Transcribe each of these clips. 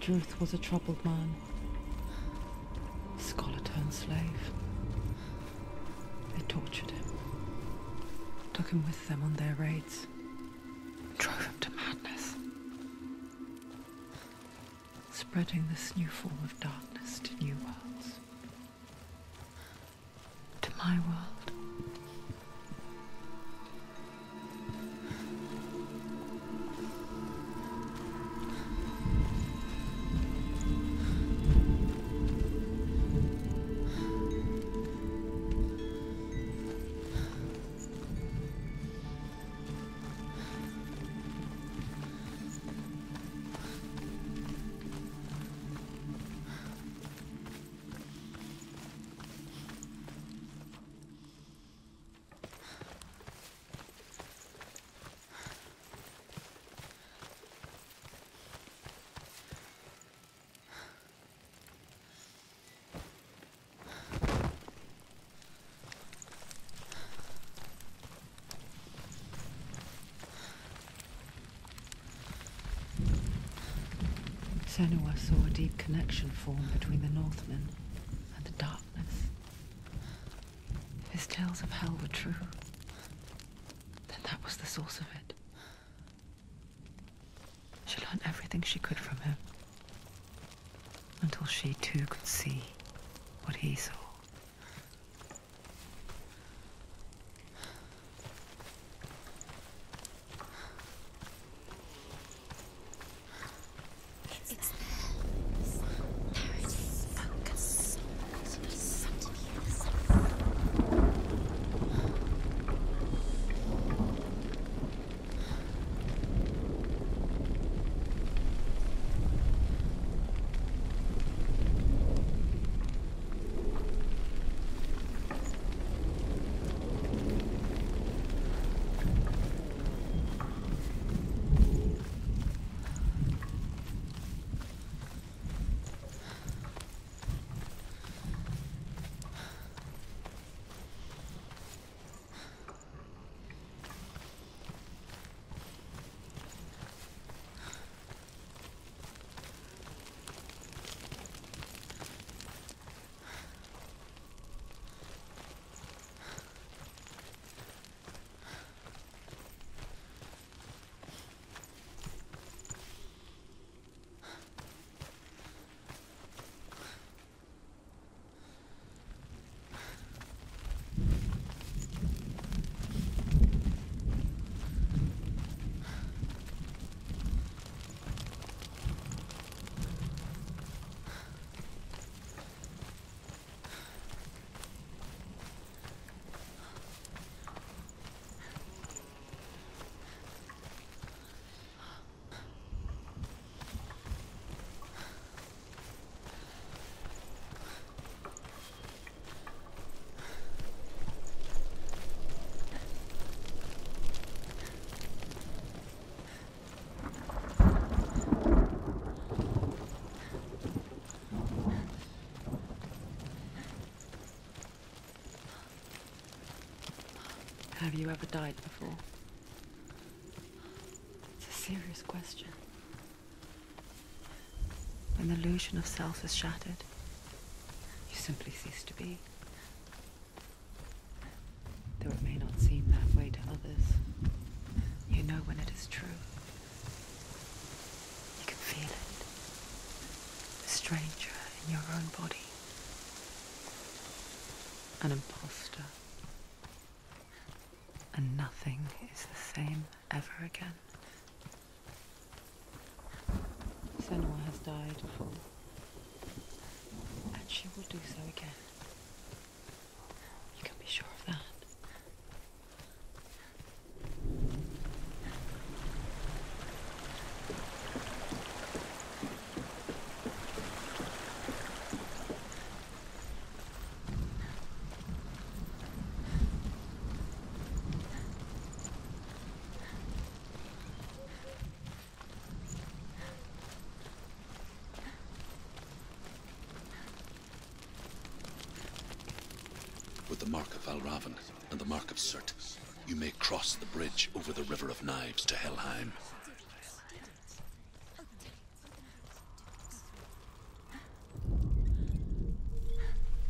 Druth was a troubled man. Scholar turned slave. They tortured him. Took him with them on their raids. Drove him to madness. Spreading this new form of darkness to new worlds. To my world. Senua saw a deep connection form between the Northmen and the darkness. If his tales of hell were true, then that was the source of it. She learned everything she could from him, until she too could see what he saw. Have you ever died before? It's a serious question. When the illusion of self is shattered, you simply cease to be. Though it may not seem that way to others, you know when it is true. You can feel it. A stranger in your own body. An imposter and nothing is the same ever again. Senua has died before, and she will do so again. Raven and the Mark of Surt, you may cross the bridge over the River of Knives to Helheim.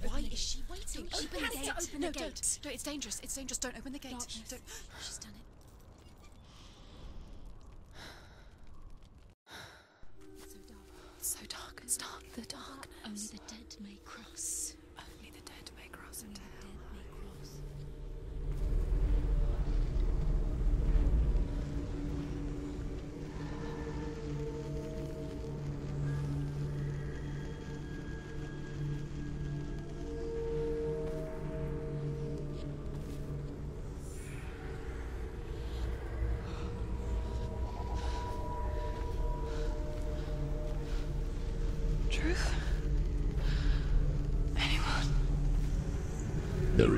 Why is she waiting? Open she the gate. Open no, the don't. No, it's dangerous. It's dangerous. Don't open the gate. Darkness. Don't. She's done it. So dark. So dark. It's dark. The darkness. Only the dead may cross. Only the dead may cross into hell. Mm.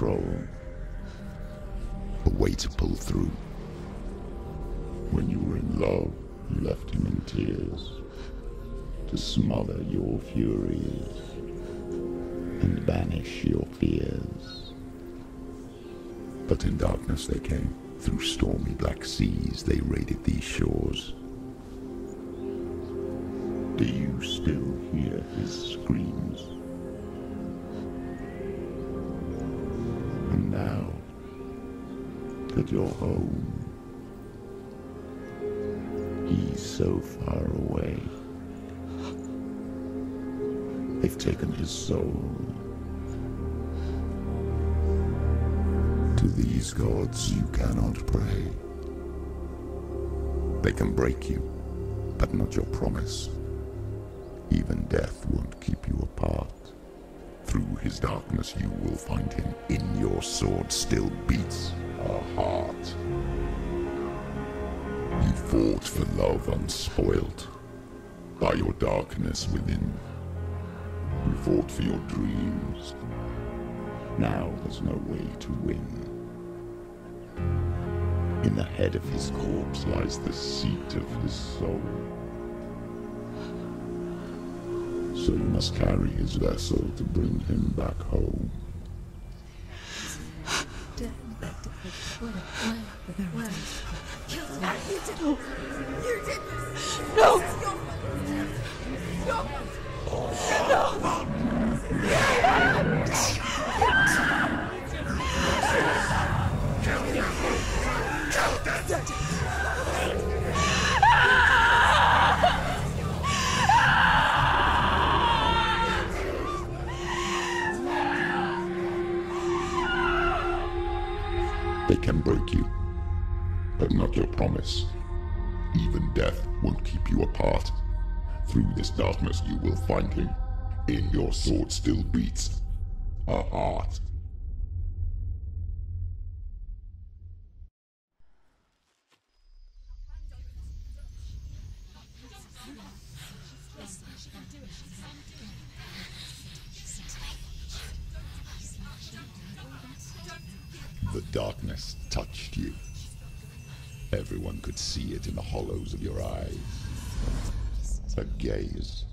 Control, a way to pull through. When you were in love, you left him in tears to smother your furies and banish your fears. But in darkness they came. Through stormy black seas they raided these shores. Do you still hear his screams? Now that you're home, he's so far away. They've taken his soul. To these gods you cannot pray. They can break you, but not your promise. Even death won't keep you apart. Through his darkness you will find him. In your sword still beats a heart. You fought for love unspoilt by your darkness within. You fought for your dreams. Now there's no way to win. In the head of his corpse lies the seat of his soul. So you must carry his vessel to bring him back home. They not your promise. Even death won't keep you apart. Through this darkness you will find him. In your sword still beats a heart. The darkness touched you. Everyone could see it in the hollows of your eyes. A gaze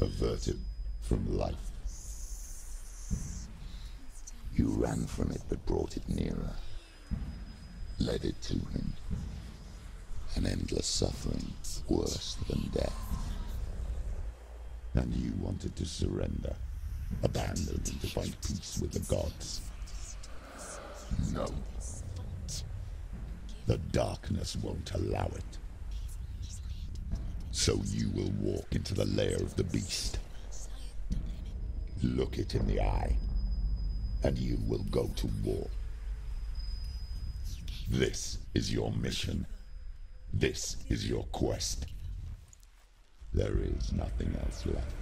averted from life. You ran from it but brought it nearer. Led it to him. An endless suffering worse than death. And you wanted to surrender. Abandon and to find peace with the gods. No. The darkness won't allow it. So you will walk into the lair of the beast. Look it in the eye, and you will go to war. This is your mission. This is your quest. There is nothing else left.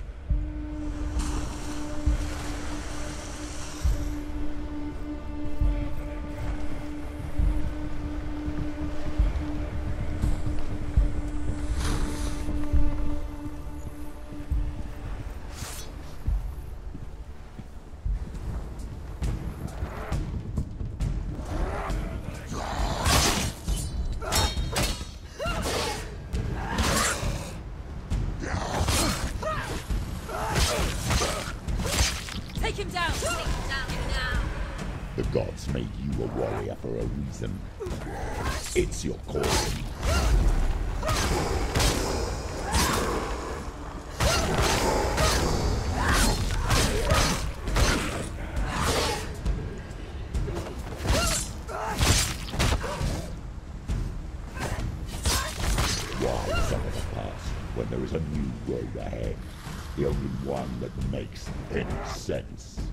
them. It's your call. when there is a new road ahead. The only one that makes any sense.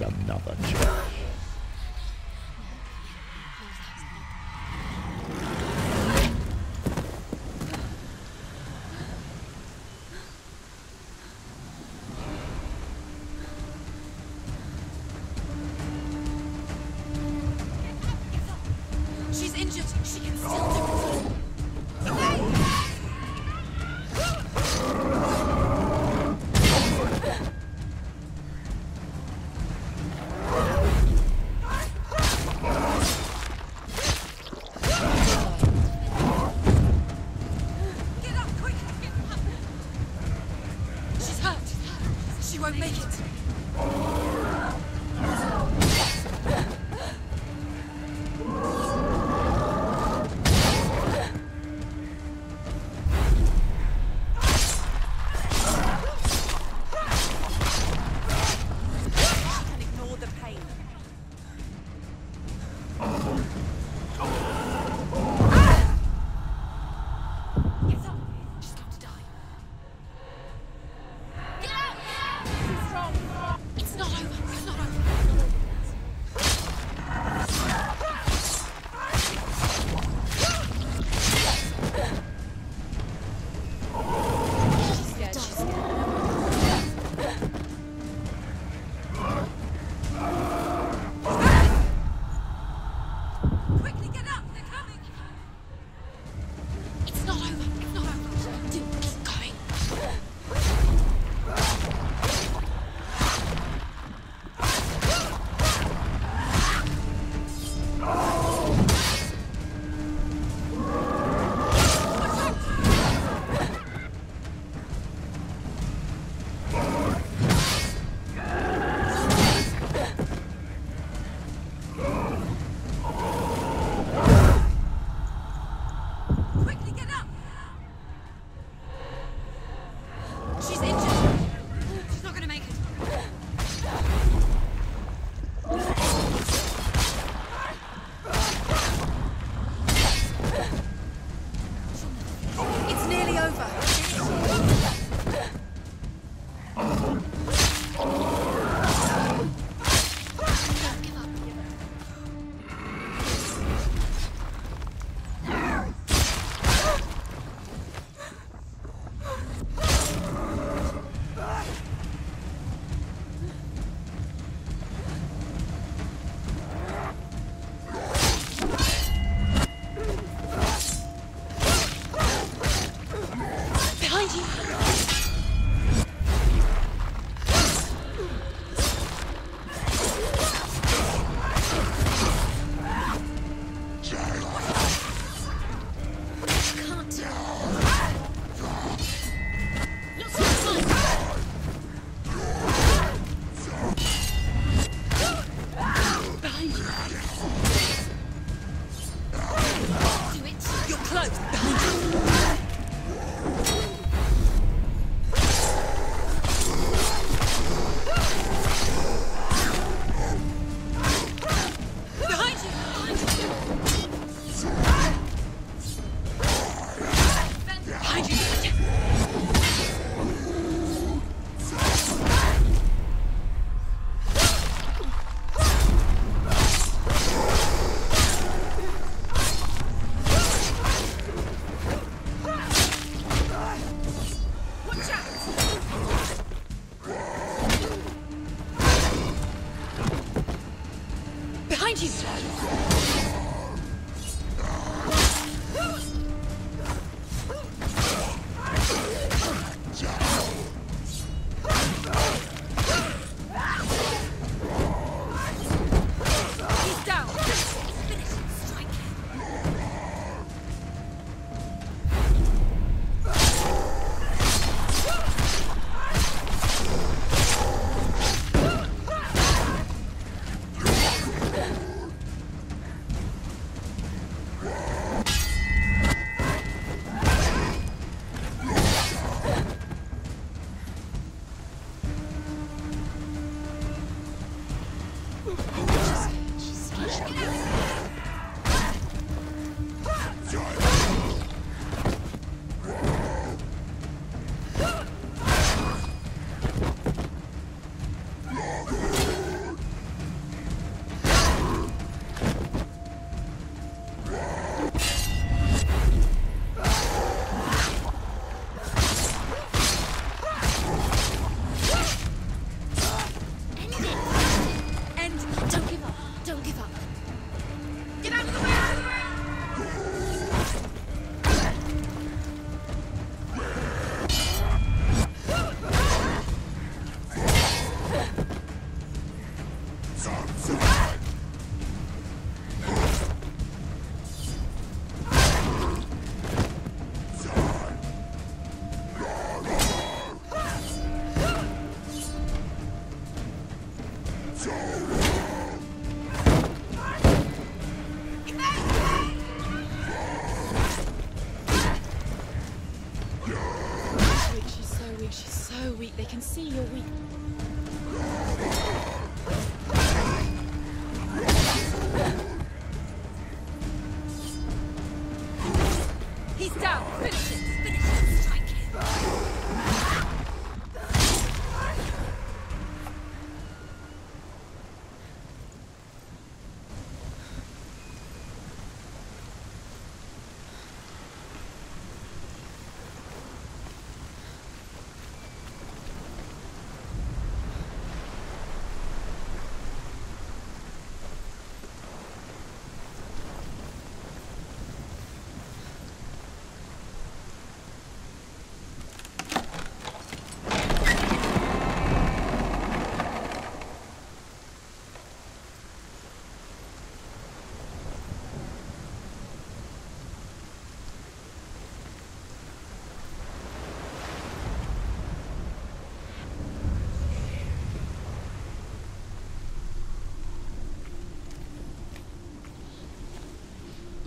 another church. She's injured. She can still do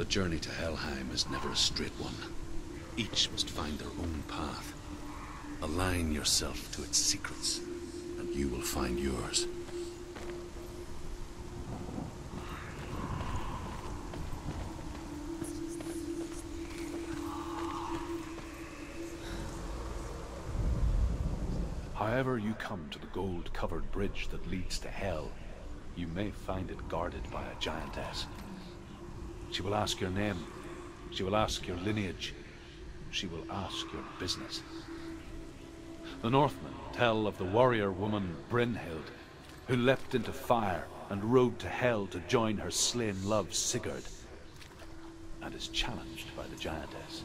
The journey to Helheim is never a straight one. Each must find their own path. Align yourself to its secrets, and you will find yours. However you come to the gold-covered bridge that leads to Hell, you may find it guarded by a giantess. She will ask your name. She will ask your lineage. She will ask your business. The Northmen tell of the warrior woman Brynhild, who leapt into fire and rode to Hell to join her slain love Sigurd, and is challenged by the giantess.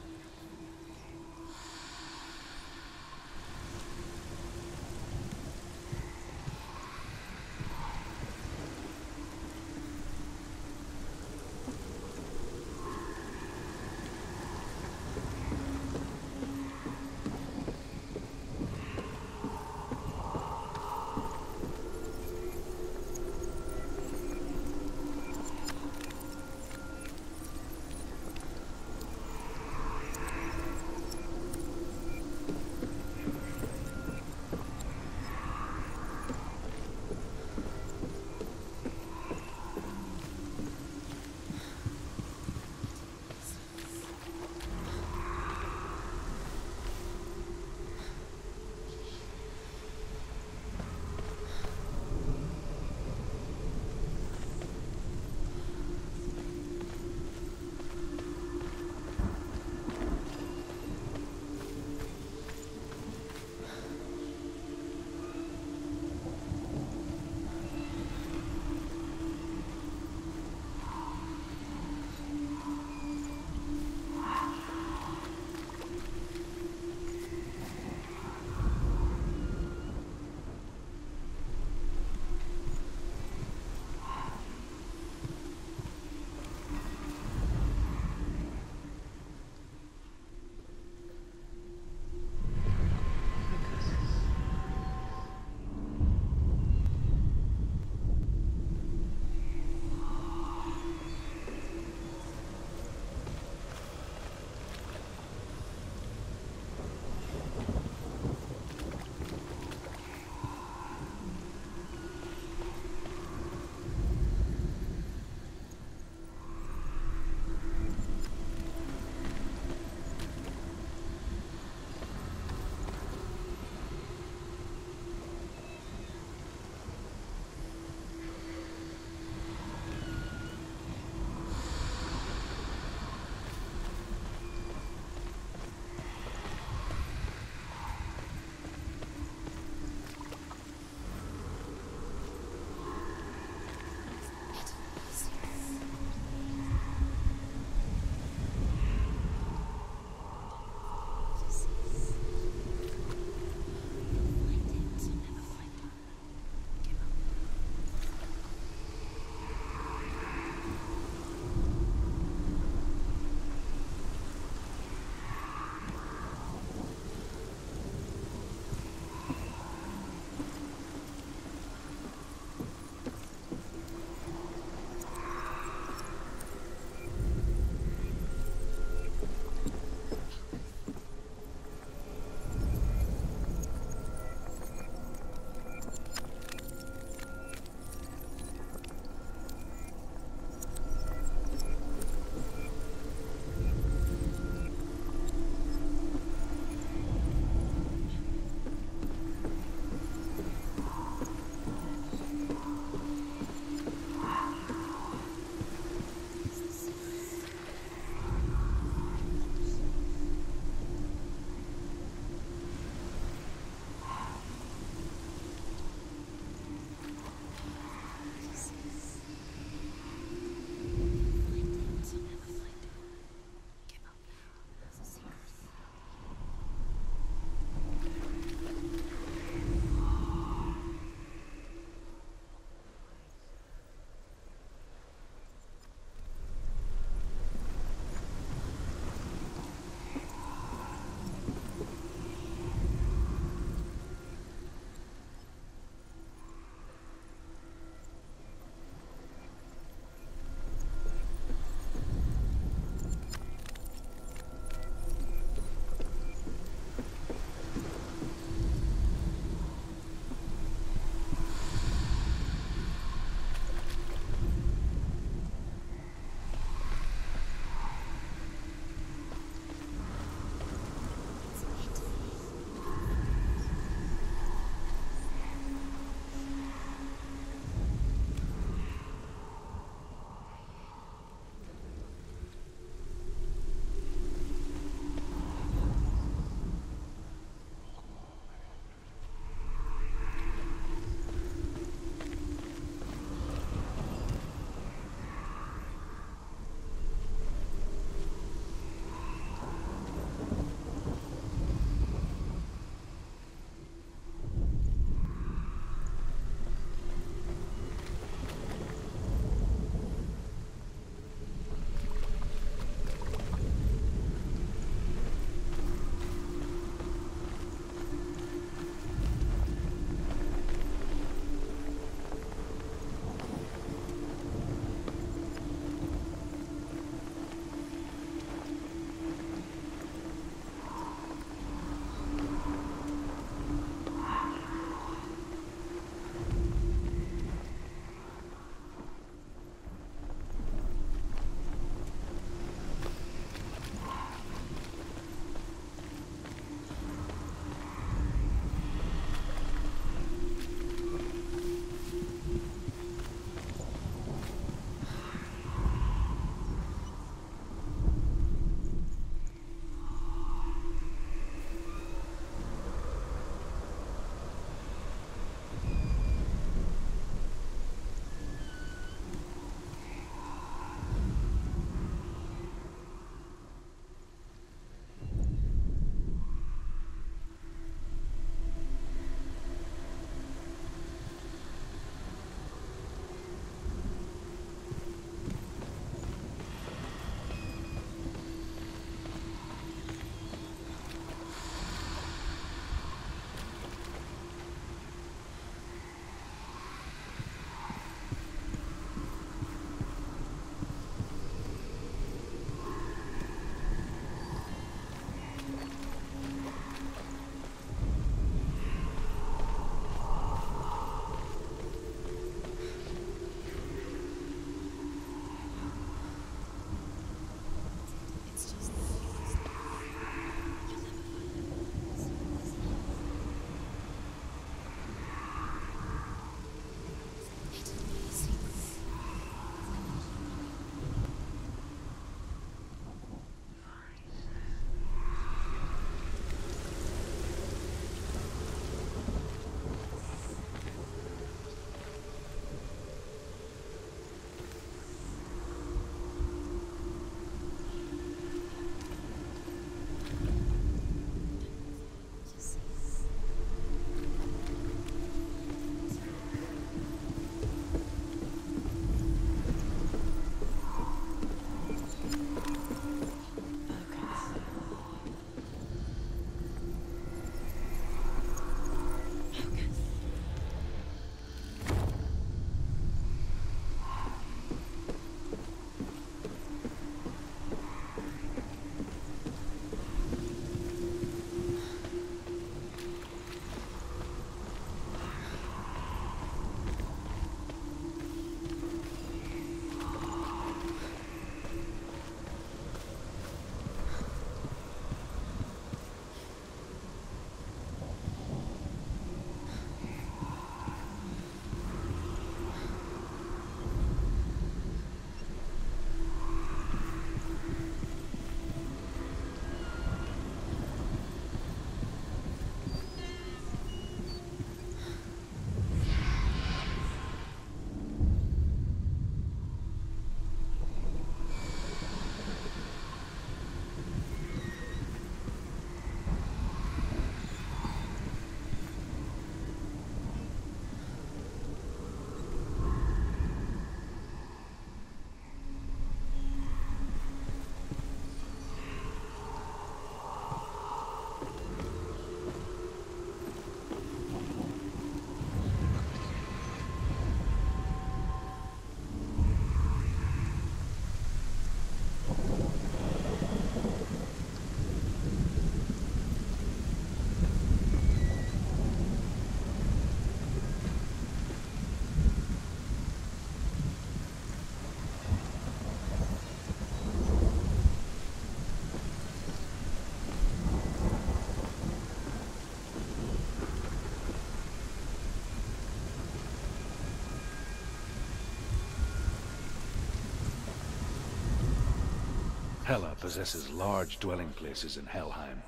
Hela possesses large dwelling places in Helheim.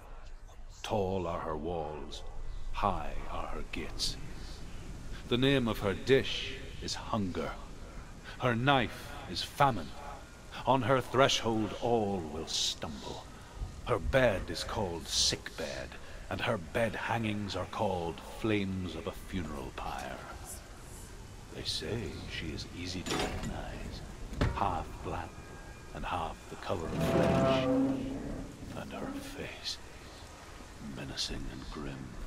Tall are her walls, high are her gates. The name of her dish is hunger. Her knife is famine. On her threshold all will stumble. Her bed is called sick bed, and her bed hangings are called flames of a funeral pyre. They say she is easy to recognize, half black and half the color of flesh, and her face menacing and grim.